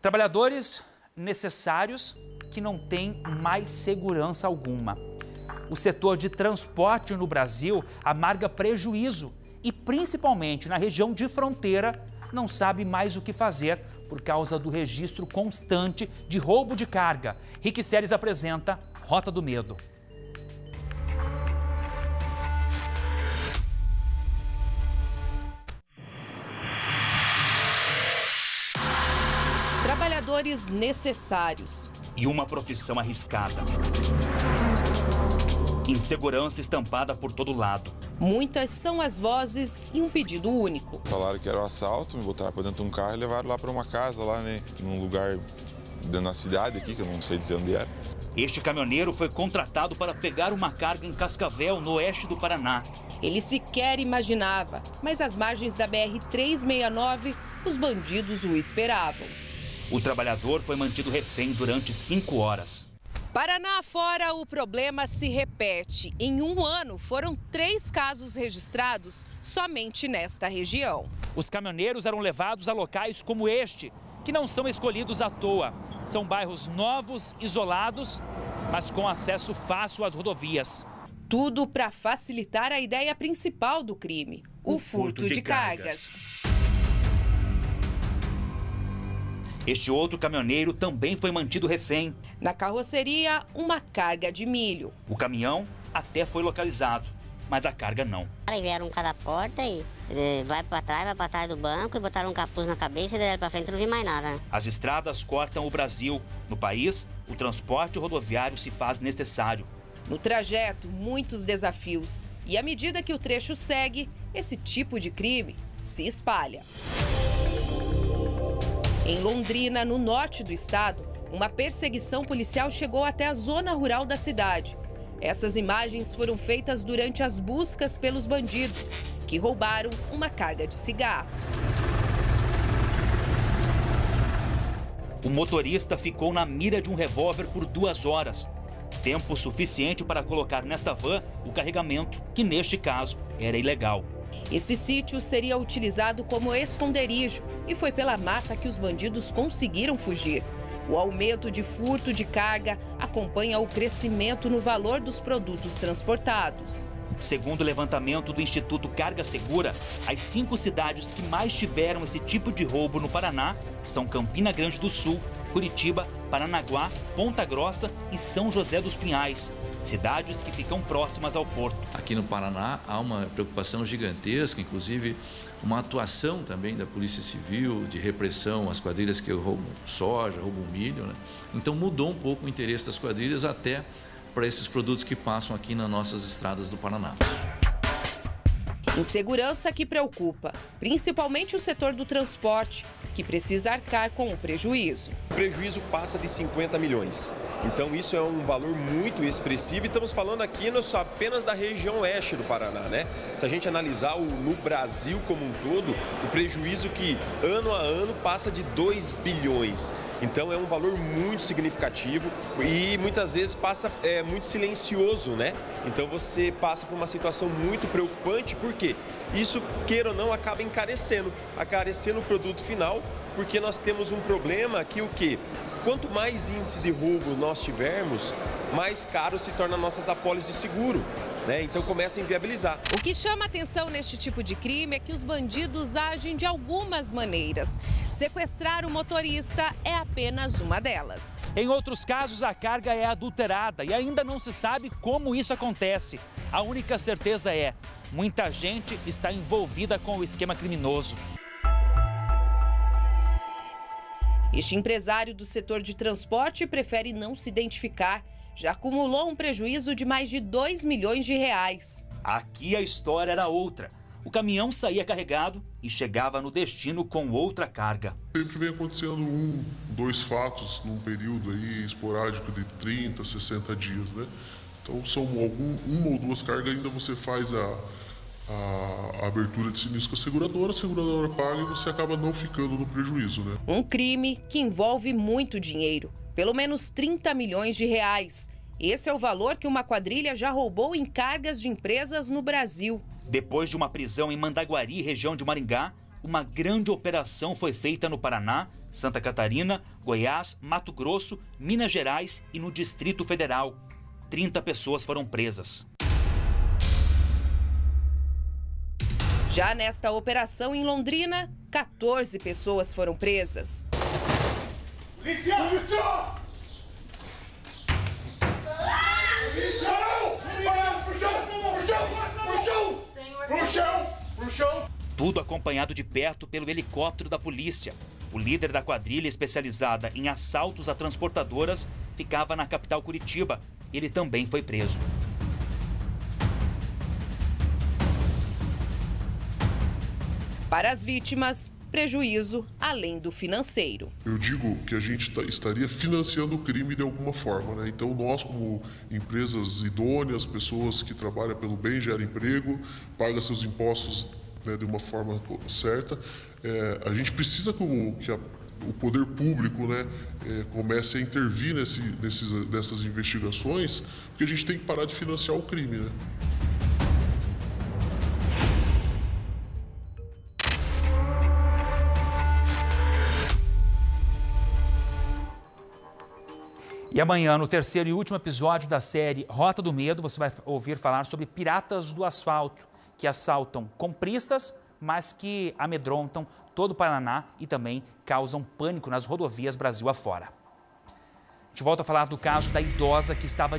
Trabalhadores necessários que não têm mais segurança alguma. O setor de transporte no Brasil amarga prejuízo e, principalmente na região de fronteira, não sabe mais o que fazer por causa do registro constante de roubo de carga. Rick Seres apresenta Rota do Medo. Trabalhadores necessários. E uma profissão arriscada. Insegurança estampada por todo lado. Muitas são as vozes e um pedido único. Falaram que era o um assalto, me botaram para dentro de um carro e levaram lá para uma casa, lá, né? Num lugar dentro da cidade aqui, que eu não sei dizer onde era. Este caminhoneiro foi contratado para pegar uma carga em Cascavel, no oeste do Paraná. Ele sequer imaginava, mas às margens da BR-369, os bandidos o esperavam. O trabalhador foi mantido refém durante cinco horas. Paraná fora, o problema se repete. Em um ano, foram três casos registrados somente nesta região. Os caminhoneiros eram levados a locais como este, que não são escolhidos à toa. São bairros novos, isolados, mas com acesso fácil às rodovias. Tudo para facilitar a ideia principal do crime: o, o furto, furto, de, de cargas. cargas. Este outro caminhoneiro também foi mantido refém. Na carroceria, uma carga de milho. O caminhão até foi localizado, mas a carga não. Aí vieram um cada porta e vai para trás, vai para trás do banco e botaram um capuz na cabeça e daí para frente não vi mais nada. Né? As estradas cortam o Brasil. No país, o transporte rodoviário se faz necessário. No trajeto, muitos desafios. E à medida que o trecho segue, esse tipo de crime se espalha. Em Londrina, no norte do estado, uma perseguição policial chegou até a zona rural da cidade. Essas imagens foram feitas durante as buscas pelos bandidos, que roubaram uma carga de cigarros. O motorista ficou na mira de um revólver por duas horas. Tempo suficiente para colocar nesta van o carregamento, que neste caso era ilegal. Esse sítio seria utilizado como esconderijo e foi pela mata que os bandidos conseguiram fugir. O aumento de furto de carga acompanha o crescimento no valor dos produtos transportados. Segundo o levantamento do Instituto Carga Segura, as cinco cidades que mais tiveram esse tipo de roubo no Paraná são Campina Grande do Sul, Curitiba, Paranaguá, Ponta Grossa e São José dos Pinhais cidades que ficam próximas ao porto. Aqui no Paraná há uma preocupação gigantesca, inclusive uma atuação também da Polícia Civil de repressão às quadrilhas que roubam soja, roubam milho. Né? Então mudou um pouco o interesse das quadrilhas até para esses produtos que passam aqui nas nossas estradas do Paraná. Insegurança que preocupa, principalmente o setor do transporte, que precisa arcar com o prejuízo. O prejuízo passa de 50 milhões. Então isso é um valor muito expressivo e estamos falando aqui no, apenas da região oeste do Paraná, né? Se a gente analisar o, no Brasil como um todo, o prejuízo que ano a ano passa de 2 bilhões. Então é um valor muito significativo e muitas vezes passa é, muito silencioso, né? Então você passa por uma situação muito preocupante, porque isso, queira ou não, acaba encarecendo, encarecendo o produto final, porque nós temos um problema que o que? Quanto mais índice de roubo nós tivermos, mais caro se torna nossas apólices de seguro. Né? Então começa a inviabilizar. O que chama atenção neste tipo de crime é que os bandidos agem de algumas maneiras. Sequestrar o motorista é apenas uma delas. Em outros casos, a carga é adulterada e ainda não se sabe como isso acontece. A única certeza é: muita gente está envolvida com o esquema criminoso. Este empresário do setor de transporte prefere não se identificar já acumulou um prejuízo de mais de 2 milhões de reais. Aqui a história era outra. O caminhão saía carregado e chegava no destino com outra carga. Sempre vem acontecendo um, dois fatos num período aí esporádico de 30, 60 dias, né? Então são algum, uma ou duas cargas ainda você faz a, a, a, abertura de sinistro com a seguradora, a seguradora paga e você acaba não ficando no prejuízo, né? Um crime que envolve muito dinheiro pelo menos 30 milhões de reais. Esse é o valor que uma quadrilha já roubou em cargas de empresas no Brasil. Depois de uma prisão em Mandaguari, região de Maringá, uma grande operação foi feita no Paraná, Santa Catarina, Goiás, Mato Grosso, Minas Gerais e no Distrito Federal. 30 pessoas foram presas. Já nesta operação em Londrina, 14 pessoas foram presas. Polícia! Polícia! Tudo acompanhado de perto pelo helicóptero da polícia. O líder da quadrilha especializada em assaltos a transportadoras ficava na capital Curitiba. Ele também foi preso. Para as vítimas, prejuízo além do financeiro. Eu digo que a gente tá, estaria financiando o crime de alguma forma, né? Então nós, como empresas idôneas, pessoas que trabalham pelo bem, geram emprego, pagam seus impostos né, de uma forma certa, é, a gente precisa como, que a, o poder público né, é, comece a intervir nesse, nesses, nessas investigações, porque a gente tem que parar de financiar o crime. Né? E amanhã, no terceiro e último episódio da série Rota do Medo, você vai ouvir falar sobre piratas do asfalto, que assaltam compristas, mas que amedrontam todo o Paraná e também causam pânico nas rodovias Brasil afora. A gente volta a falar do caso da idosa que estava